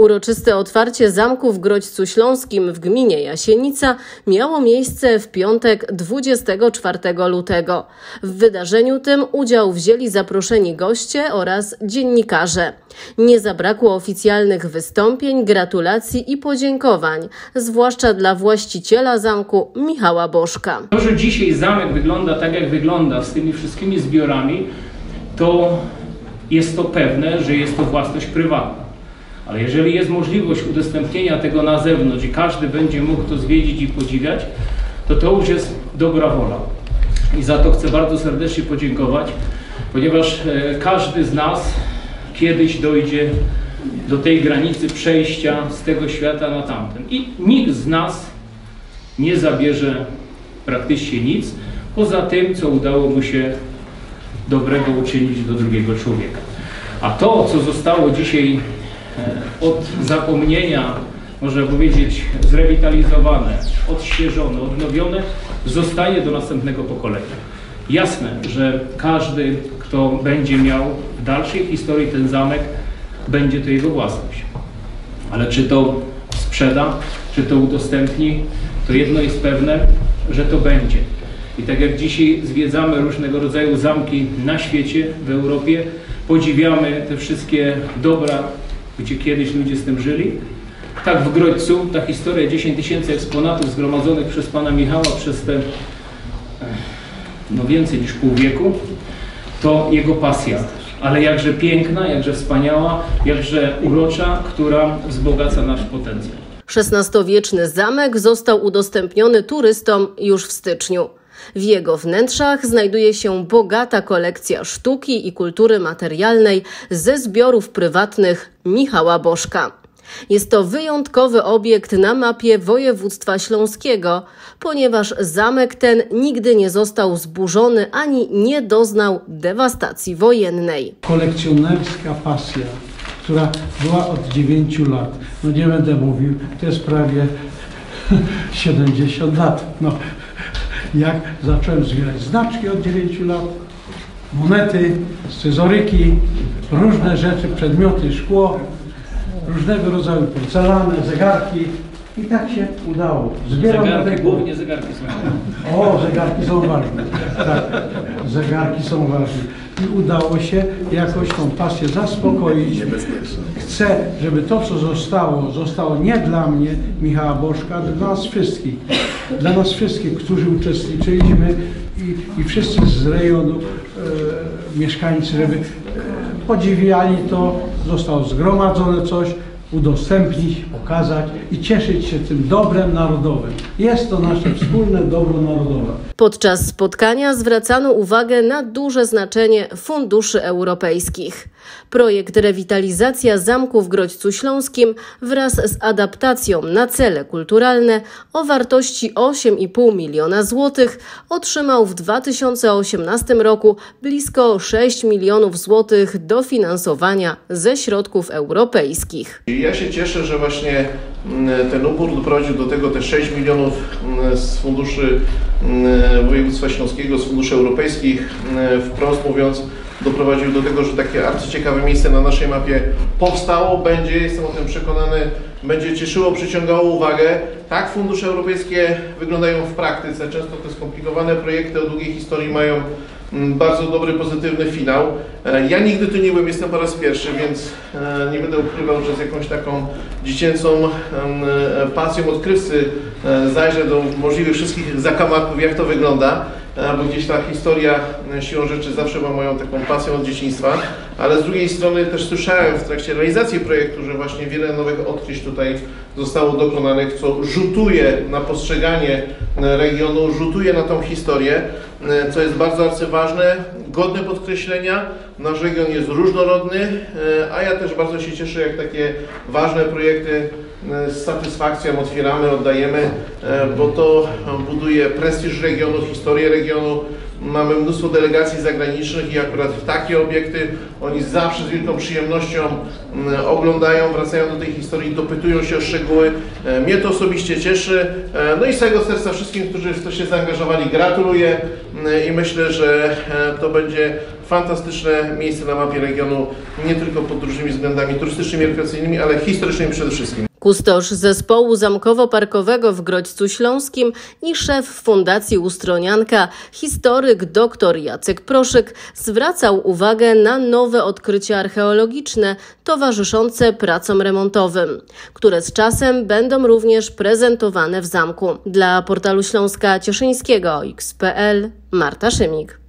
Uroczyste otwarcie zamku w Grodźcu Śląskim w gminie Jasienica miało miejsce w piątek 24 lutego. W wydarzeniu tym udział wzięli zaproszeni goście oraz dziennikarze. Nie zabrakło oficjalnych wystąpień, gratulacji i podziękowań, zwłaszcza dla właściciela zamku Michała Bożka. To, że dzisiaj zamek wygląda tak, jak wygląda, z tymi wszystkimi zbiorami, to jest to pewne, że jest to własność prywatna. Ale jeżeli jest możliwość udostępnienia tego na zewnątrz i każdy będzie mógł to zwiedzić i podziwiać, to to już jest dobra wola. I za to chcę bardzo serdecznie podziękować, ponieważ e, każdy z nas kiedyś dojdzie do tej granicy przejścia z tego świata na tamten. I nikt z nas nie zabierze praktycznie nic, poza tym, co udało mu się dobrego uczynić do drugiego człowieka. A to, co zostało dzisiaj od zapomnienia, można powiedzieć, zrewitalizowane, odświeżone, odnowione, zostanie do następnego pokolenia. Jasne, że każdy, kto będzie miał w dalszej historii ten zamek, będzie to jego własność. Ale czy to sprzeda, czy to udostępni, to jedno jest pewne, że to będzie. I tak jak dzisiaj zwiedzamy różnego rodzaju zamki na świecie, w Europie, podziwiamy te wszystkie dobra, gdzie kiedyś ludzie z tym żyli, tak w Grodźcu ta historia 10 tysięcy eksponatów zgromadzonych przez pana Michała przez te no więcej niż pół wieku, to jego pasja. Ale jakże piękna, jakże wspaniała, jakże urocza, która wzbogaca nasz potencjał. XVI-wieczny zamek został udostępniony turystom już w styczniu. W jego wnętrzach znajduje się bogata kolekcja sztuki i kultury materialnej ze zbiorów prywatnych Michała Bożka. Jest to wyjątkowy obiekt na mapie województwa śląskiego, ponieważ zamek ten nigdy nie został zburzony ani nie doznał dewastacji wojennej. Kolekcjonerska pasja, która była od 9 lat. No nie będę mówił, to jest prawie 70 lat. No, jak zacząłem zbierać znaczki od 9 lat, monety, scyzoryki, różne rzeczy, przedmioty, szkło, różnego rodzaju porcelany, zegarki. I tak się udało. Zbieram Zegarki, pory. głównie zegarki są. O, zegarki są ważne. Tak, zegarki są ważne. I udało się jakoś tą pasję zaspokoić. Chcę, żeby to, co zostało, zostało nie dla mnie, Michała Bożka, ale dla nas wszystkich. Dla nas wszystkich, którzy uczestniczyliśmy i, i wszyscy z rejonu e, mieszkańcy, żeby e, podziwiali to, zostało zgromadzone coś, udostępnić, pokazać i cieszyć się tym dobrem narodowym. Jest to nasze wspólne dobro narodowe. Podczas spotkania zwracano uwagę na duże znaczenie funduszy europejskich. Projekt Rewitalizacja Zamku w Grodźcu Śląskim wraz z adaptacją na cele kulturalne o wartości 8,5 miliona złotych otrzymał w 2018 roku blisko 6 milionów złotych dofinansowania ze środków europejskich. Ja się cieszę, że właśnie mm, ten upór doprowadził do tego te 6 milionów mm, z funduszy mm, województwa śląskiego, z funduszy europejskich, wprost mówiąc, doprowadził do tego, że takie arcyciekawe miejsce na naszej mapie powstało, będzie, jestem o tym przekonany, będzie cieszyło, przyciągało uwagę. Tak fundusze europejskie wyglądają w praktyce. Często te skomplikowane projekty o długiej historii mają mm, bardzo dobry, pozytywny finał. E, Ja nigdy tu nie byłem, jestem po raz pierwszy, więc e, nie będę ukrywał, że z jakąś taką dziecięcą e, pasją odkrywcy zajrzę do możliwych wszystkich zakamarków, jak to wygląda, bo gdzieś ta historia e, siłą rzeczy zawsze ma moją taką pasją od dzieciństwa, ale z drugiej strony też słyszałem w trakcie realizacji projektu, że właśnie wiele nowych odkryć tutaj zostało dokonanych, co rzutuje na postrzeganie e, regionu, rzutuje na tą historię, e, co jest bardzo arcyważne, godne podkreślenia. Nasz region jest różnorodny, e, a ja też bardzo się cieszę, jak takie ważne projekty e, z satysfakcją otwieramy, oddajemy, e, bo to buduje prestiż regionu, historię regionu. Mamy mnóstwo delegacji zagranicznych i akurat takie obiekty oni zawsze z wielką przyjemnością mm, oglądają, wracają do tej historii, dopytują się o szczegóły. E, Mnie to osobiście cieszy. E, No i z całego serca wszystkim, którzy w to się zaangażowali, gratuluję mm, i myślę, że e, to będzie fantastyczne miejsce na mapie regionu, nie tylko pod różnymi względami turystycznymi, rekreacyjnymi, ale historycznymi przede wszystkim. Kustosz zespołu zamkowo-parkowego w Grodźcu Śląskim i szef Fundacji Ustronianka, historyk dr Jacek Proszyk, zwracał uwagę na nowe odkrycia archeologiczne towarzyszące pracom remontowym, które z czasem będą również prezentowane w zamku. Dla portalu Śląska Cieszyńskiego XPL Marta Szymik.